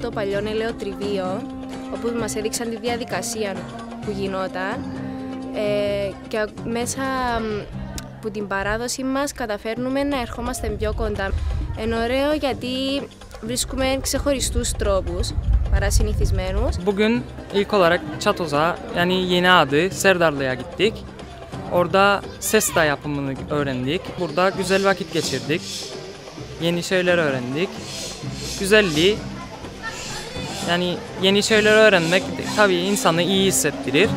το παλιό ελαιοτριβείο, όπου μας έδειξαν τη διαδικασία που γινόταν ε, και μέσα από την παράδοση μας καταφέρνουμε να ερχόμαστε πιο κοντά. Είναι ωραίο γιατί βρίσκουμε ξεχωριστούς τρόπους παρασυνηθισμένους. Bugün ilk olarak Çatoz'a yani yeni adı Serdarlı'ya gittik. Orada sesta yapımını öğrendik. Burada güzel vakit geçirdik. Yeni şeyler öğrendik. Güzelliği yani yeni şeyler öğrenmek tabii insanı iyi hissettirir.